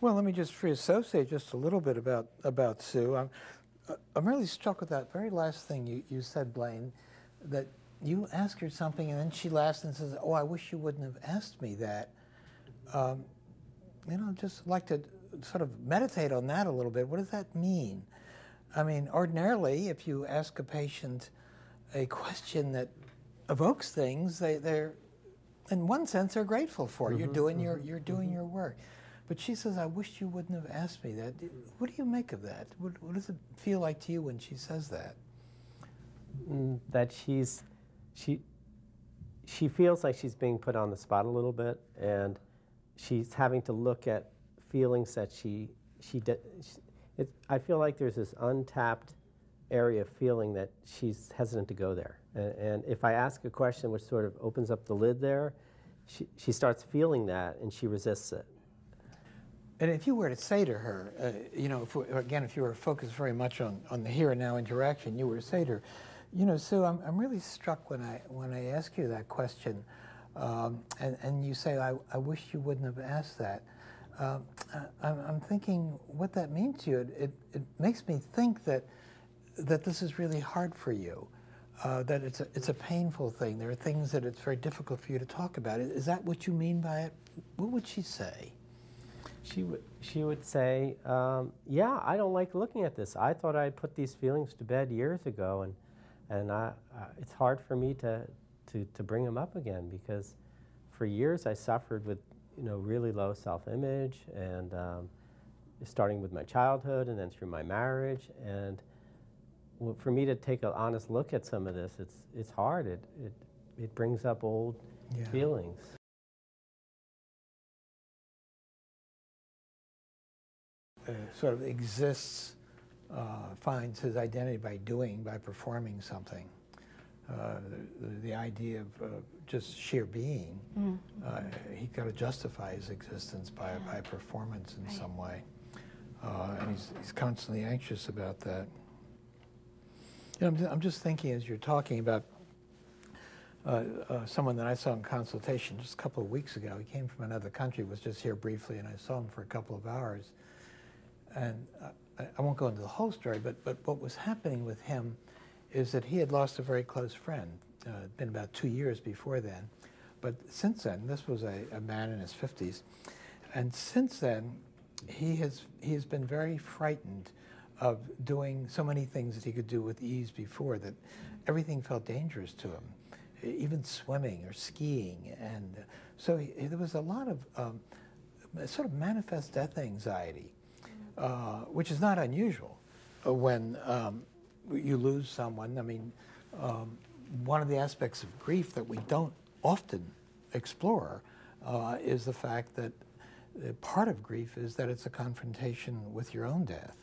Well, let me just free associate just a little bit about, about Sue. I'm, I'm really struck with that very last thing you, you said, Blaine, that you ask her something and then she laughs and says, oh, I wish you wouldn't have asked me that. Um, you know, just like to sort of meditate on that a little bit. What does that mean? I mean, ordinarily, if you ask a patient a question that evokes things, they, they're, in one sense, they're grateful for. Mm-hmm, you're doing mm-hmm, your, you're doing mm-hmm. your work. But she says, I wish you wouldn't have asked me that. What do you make of that? What, what does it feel like to you when she says that? Mm, that she's, she, she feels like she's being put on the spot a little bit, and she's having to look at feelings that she, she, de- it, I feel like there's this untapped area of feeling that she's hesitant to go there. And, and, if I ask a question which sort of opens up the lid there, she, she starts feeling that and she resists it. And if you were to say to her, uh, you know, if we, again, if you were focused very much on, on the here and now interaction, you were to say to her, you know, Sue, I'm, I'm really struck when I, when I ask you that question, um, and, and you say, I, I wish you wouldn't have asked that. Uh, I, I'm thinking what that means to you. It, it, it, makes me think that, that this is really hard for you, uh, that it's a, it's a painful thing. There are things that it's very difficult for you to talk about. Is that what you mean by it? What would she say? She would, she would say, um, yeah, I don't like looking at this. I thought I'd put these feelings to bed years ago, and, and I, uh, it's hard for me to, to, to bring them up again because for years I suffered with you know, really low self-image and um, starting with my childhood and then through my marriage. And for me to take an honest look at some of this, it's, it's hard. It, it, it brings up old yeah. feelings. Uh, sort of exists, uh, finds his identity by doing, by performing something. Uh, the, the, idea of uh, just sheer being, mm -hmm. he's got to justify his existence by, yeah. by performance in right. some way. and he's, he's constantly anxious about that. You know, I'm, I'm just thinking as you're talking about uh, uh, someone that I saw in consultation just a couple of weeks ago. He came from another country, was just here briefly, and I saw him for a couple of hours and I, I won't go into the whole story, but, but what was happening with him is that he had lost a very close friend. Uh, it'd been about two years before then. But since then, this was a, a man in his 50s, and since then, he has, he has been very frightened of doing so many things that he could do with ease before that everything felt dangerous to him, even swimming or skiing. And so he, there was a lot of um, sort of manifest death anxiety uh, which is not unusual uh, when um, you lose someone. I mean, um, one of the aspects of grief that we don't often explore uh, is the fact that part of grief is that it's a confrontation with your own death.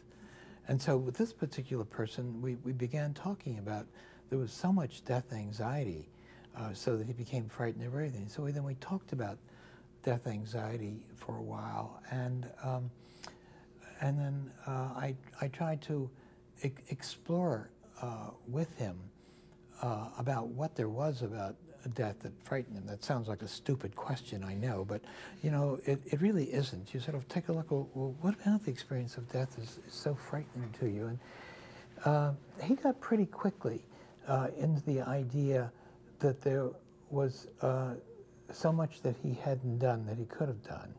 And so with this particular person, we, we began talking about there was so much death anxiety uh, so that he became frightened of everything. So then we talked about death anxiety for a while. And um, and then uh, I, I tried to e explore uh, with him uh, about what there was about death that frightened him. That sounds like a stupid question, I know, but you know, it, it really isn't. You sort of take a look, well, what about the experience of death is, is so frightening to you? And uh, he got pretty quickly uh, into the idea that there was uh, so much that he hadn't done that he could have done.